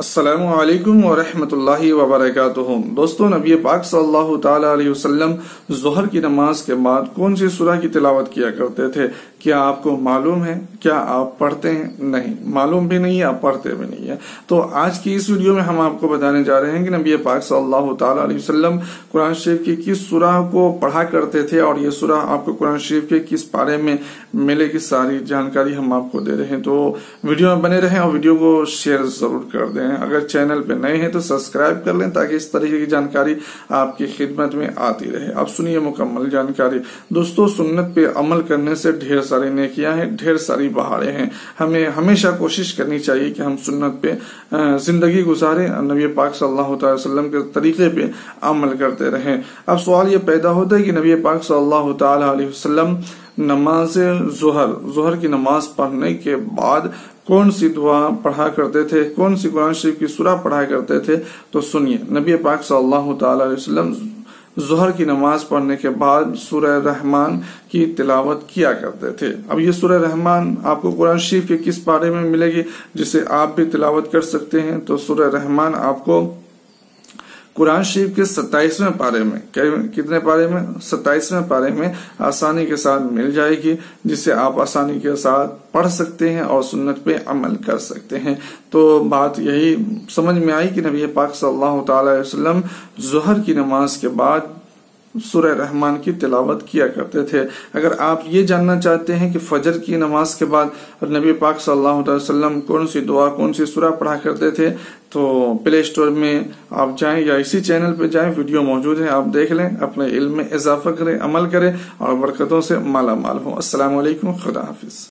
असलकम वरहमतुल्लाहि वबरकातुहू दोस्तों, नबी पाक सल्लल्लाहु अलैहि वसल्लम जोहर की नमाज़ के बाद कौन सी सूरह की तिलावत किया करते थे? क्या आपको मालूम है? क्या आप पढ़ते हैं? नहीं। मालूम भी नहीं है, आप पढ़ते भी नहीं है। तो आज की इस वीडियो में हम आपको बताने जा रहे हैं कि नबी पाक सल्लल्लाहु अलैहि वसल्लम कुरान शरीफ की किस सूरह को पढ़ा करते थे और ये सूरह आपको कुरान शरीफ के किस पारे में मिलेगी सारी जानकारी हम आपको दे रहे हैं। तो वीडियो में बने रहें और वीडियो को शेयर ज़रूर कर दें। अगर चैनल पे नए हैं तो सब्सक्राइब कर लें ताकि इस तरीके की जानकारी आपकी खिदमत में आती रहे। अब सुनिए मुकम्मल जानकारी। दोस्तों, सुन्नत पे अमल करने से ढेर सारी नेकियाँ हैं, ढेर सारी बहारे हैं। हमें हमेशा कोशिश करनी चाहिए कि हम सुन्नत पे ज़िंदगी गुजारें, नबी पाक सल्लल्लाहु वसल्लम के तरीके पे अमल करते रहें। अब सवाल ये पैदा होता है कि नबी पाक सल्लल्लाहु अलैहि वसल्लम नमाज़ जोहर जोहर की नमाज़ पढ़ने के बाद कौन सी दुआ पढ़ा करते थे? कौन सी कुरान शरीफ की सुरा पढ़ा करते थे? तो सुनिए, नबी पाक सल्लल्लाहु वसल्लम जहर की नमाज़ पढ़ने के बाद सूर्य रहमान की तिलावत किया करते थे। अब ये सूर्य रहमान आपको कुरान शरीफ के किस बारे में मिलेगी, जिसे आप भी तिलावत कर सकते हैं? तो सूर्य रहमान आपको कुरान शरीफ के सत्ताईसवें पारे में कितने पारे में? सत्ताईसवें पारे में आसानी के साथ मिल जाएगी, जिसे आप आसानी के साथ पढ़ सकते हैं और सुन्नत पे अमल कर सकते हैं। तो बात यही समझ में आई कि नबी पाक सल्लल्लाहु अलैहि वसल्लम जहर की नमाज़ के बाद सुरह रहमान की तिलावत किया करते थे। अगर आप ये जानना चाहते हैं कि फजर की नमाज़ के बाद नबी पाक सल्लल्लाहु अलैहि वसल्लम कौन सी दुआ, कौन सी सुरह पढ़ा करते थे तो प्ले स्टोर में आप जाएँ या इसी चैनल पे जाएँ, वीडियो मौजूद है, आप देख लें, अपने इल्म में इजाफा करें, अमल करें और बरकतों से माला माल हो। असलम खुदा हाफिज।